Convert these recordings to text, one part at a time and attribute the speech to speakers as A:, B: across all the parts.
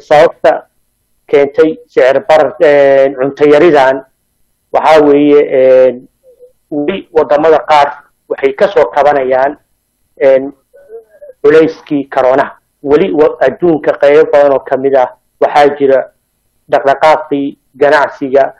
A: sababta keentay sicir barar cunto yaridan waxaa weeye weli waddamada qaar waxay ka soo kabanayaan culayskii coroonaha weli adduunka qaybo badan oo ka mid ah waxaa jira dhaqdhaqaaqii ganacsiga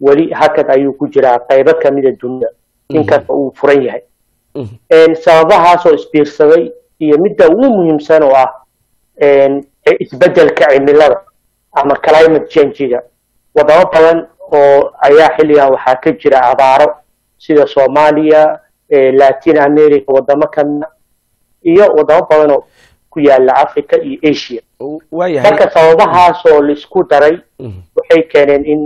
A: weli hakad ayuu ku jiraa qaybo kamida dunida. Inkasta uu furan yahay. Sababahaasoo isbiirsaday iyo midda ugu muhiimsan oo ah isbeddelka cimilada ama climate changiga wadamo badan oo ayaa xilligan waxaa ka jira abaaro sida soomaaliya latin america wadamo kamida iyo wadamo badan oo ku yaalla africa iyo asia. Marka sababahaasoo la isku daray waxay keeneen in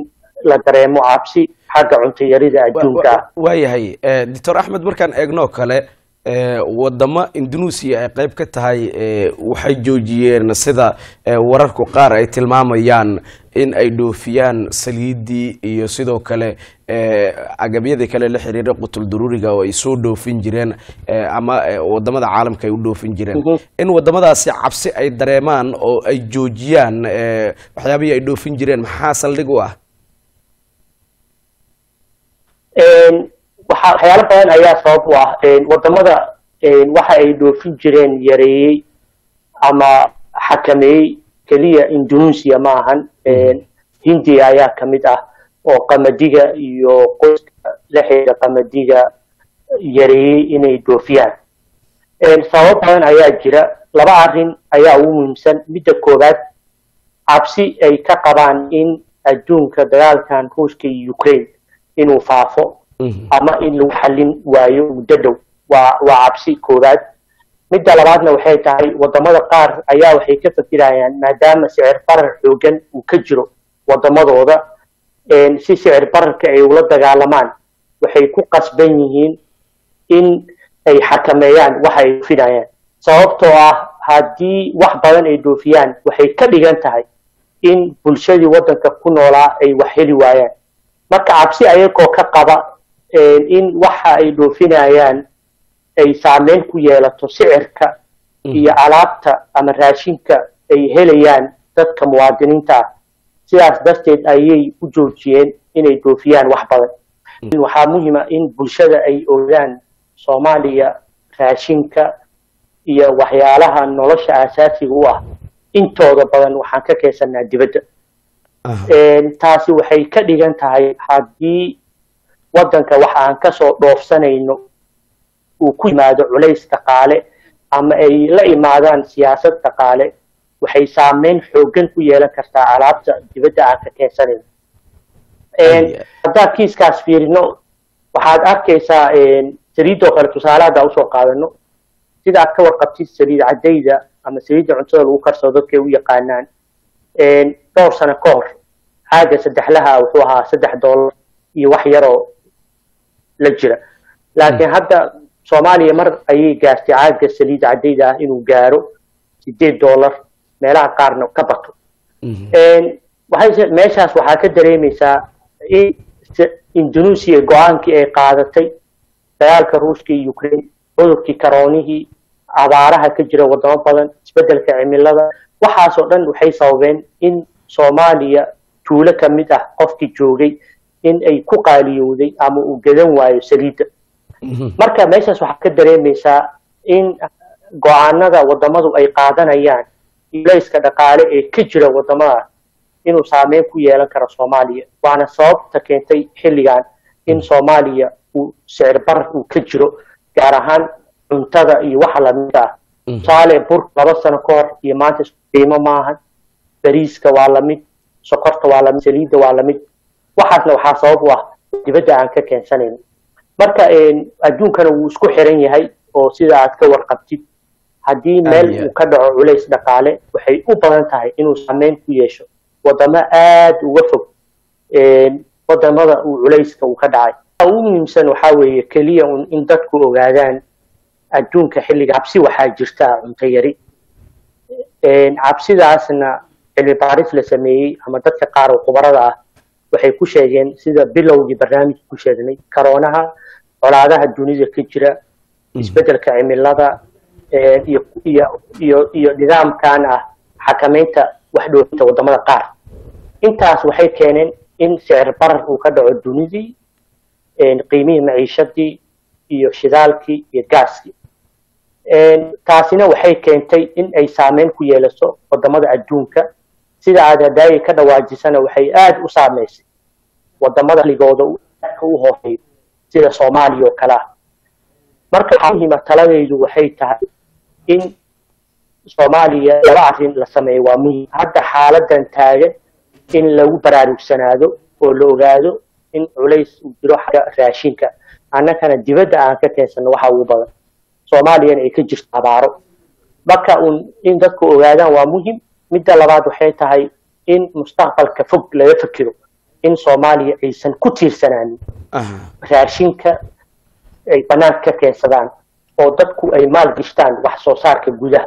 A: la dareemo cabsi xagga cunto yarida adduunka. ah
B: waayahay doctor axmed markaan eegnoo kale wadamo indonesia ay qayb ka tahay waxay joojiyeen sida wararku qaar ay tilmaamayaan in ay dhoofiyaan saliidii iyo sidoo kale agabyadii kale la xiriira qutul daruuriga oo ay soo dhoofin jireen ama waddamada caalamka ay u dhoofin jireen. In wadamadaasi cabsi ay dareemaan oo ay joojiyaan waxyaabihii ay dhoofin jireen maxaa saldhig u ah
A: waxyaalo badan ayaa sabab u ah waddamada waxa ay dhoofin jireen yareeyey ama xakameeyey keliya indonesia ma ahan hindiya ayaa ka mid ah oo qamadiga iyo qoyska la xiriira qamadiga yareeyey inay dhoofiyaan. Sabab badan ayaa jira. Laba arrin ayaa ugu muhiimsan. Midda koowaad cabsi ay ka qabaan in adduunka dagaalkan ruushka iyo ukraine inuu faafo ama in lagu xallin waayo muddo dhow waa waa cabsi koowaad. Midda labaadna waxay tahay waddamada qaar ayaa waxay ka fakirayaan maadaama sicir barar xoogan uu ka jiro wadamadooda si sicir bararka ay ula dagaalamaan waxay ku qasban yihiin in ay xakameeyaan waxa ay doofinayaan sababtoo ah haddii wax badan ay dhoofiyaan waxay ka dhigan tahay in bulshadii waddanka ku noolaa ay wax heli waayaan. Marka cabsi ayagoo ka qaba in waxa ay dhoofinayaan ay saameyn ku yeelato sicirka iyo alaabta ama raashinka ay helayaan dadka muwaadiniinta ah. Sidaas darteed ayay u joojiyeen inay dhoofiyaan wax badan. Waxaa muhiima in bulshada ay ogaan soomaaliya raashinka iyo waxyaalaha nolosha aasaasiga u ah. Intooda badan waxaan ka keensanaa dibadda. Taasi waxay ka dhigan tahay haddii waddanka waxa aan ka soo dhoofsanayno uu ku yimaado culays dhaqaale ama ay la imaadaan siyaasad dhaqaale waxay saameyn xoogan ku yeelan kartaa alaabta dibadda aan ka keensanayno haddaan kiiskaas fiirino waxaad arkaysaa saliidoo kale tusaale haddaa u soo qaadano sida aad ka warqabtid saliid caddayda ama saliidda cuntada lagu karsado dadkay u yaqaanaan. Dhowr sano ka hor caaga saddexlaha wuxuu ahaa saddex dollar iyo wax yaroo la jira. Laakiin hadda soomaaliya mar ayay gaartay caaga saliid caddayda ah inuu gaaro sideed dollar meelaha qaarna ka bato. Waxay meeshaas waxaa ka dareemaysaa in indonesia go'aankii ay qaadatay dagaalka ruushka iyo ukraine cudurkii karoonihii abaaraha ka jira wadamo badan isbeddelka cimilada. Waxaasoo dhan waxay sababeen in soomaaliya tuulo ka mid ah qofkii joogay in ay ku qaaliyowday ama uu gadan waayo saliidda. Marka meeshaas waxaa ka dareemaysaa in go'aanada wadamadu ay qaadanayaan ilayska dhaqaale ee ka jira wadamadaas inuu saameyn ku yeelan karo soomaaliya. Waana sababta keentay xilligan in soomaaliya uu sicir uu ka jiro gaar ahaan cuntada iyo waxa la mid ah. Tusaale burka laba sano ka hor iyo maanta qiimo maahan. Bariiska waa la mid sokorta waa la mid saliidda waa la mid waxaasna waxaa sabab u ah dibadda aan ka keensanayno marka adduunkana wuu isku xiran yahay oo sida aad ka warqabtid. Haddii meel uu ka dhaco culays dhaqaale waxay u badan tahay inuu saameyn ku yeesho. Wadamo aada uga fog waddamada uu culayska uu ka dhacay. Ugu muhiimsan waxaa weeye keliya un in dadku ogaadaan adduunka xilliga cabsi waxaa jirta cunto yari. Cabsidaasna cilmi baaris la sameeyey ama dadka qaar oo khubarada ah waxay ku sheegeen sida bilowgii barnaamijka ku sheegnay karoonaha colaadaha dunida ka jira isbeddelka cimilada iyo nidaamkan ah xakameynta wax dhoofinta waddamada qaar. Intaas waxay keeneen in sicir barar uu ka dhaco dunidii qiimihii maciishadii iyo shidaalkii iyo gaaskii. Taasina waxay keentay in ay saameyn ku yeelaso waddamada adduunka sida aad hadaayi ka dhawaajisana waxay aada u saameysay. Wadamada ligooda u hooseeyo sida soomaaliya oo kale. Marka waxaa muhiima taladaydu waxay tahay in soomaaliya laba arrin la sameeyo waa muhiim. Hadda xaaladan taagan in lagu baraarugsanaado oo la ogaado in culays uu jiro xagga raashinka. Annagana dibadda aan ka keensano waxa ugu badan. Soomaaliyana ay ka jirto abaaro. Marka un in dadku ogaadaan waa muhiim midda labaad waxay tahay in mustaqbalka fog laga fikiro in soomaaliya aysan ku tiirsanaanin raashinka ay banaanka ka keensadaan oo dadku ay maal gishtaan wax soo saarka gudaha.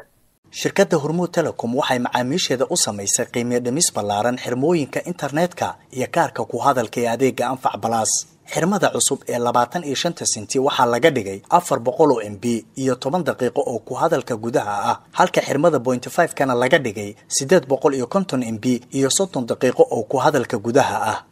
C: Shirkadda hormuud telecom waxay macaamiisheeda u samaysay qiimiyo dhimis ballaaran xirmooyinka internetka iyo kaarka ku hadalka ee adeega anfac balaas xirmada cusub ee labaatan iyo shanta senti waxaa laga dhigay afar boqol oo m b iyo toban daqiiqo oo ku hadalka gudaha ah halka xirmada pointy five kana laga dhigay siddeed boqol iyo konton m b iyo soddon daqiiqo oo ku hadalka gudaha ah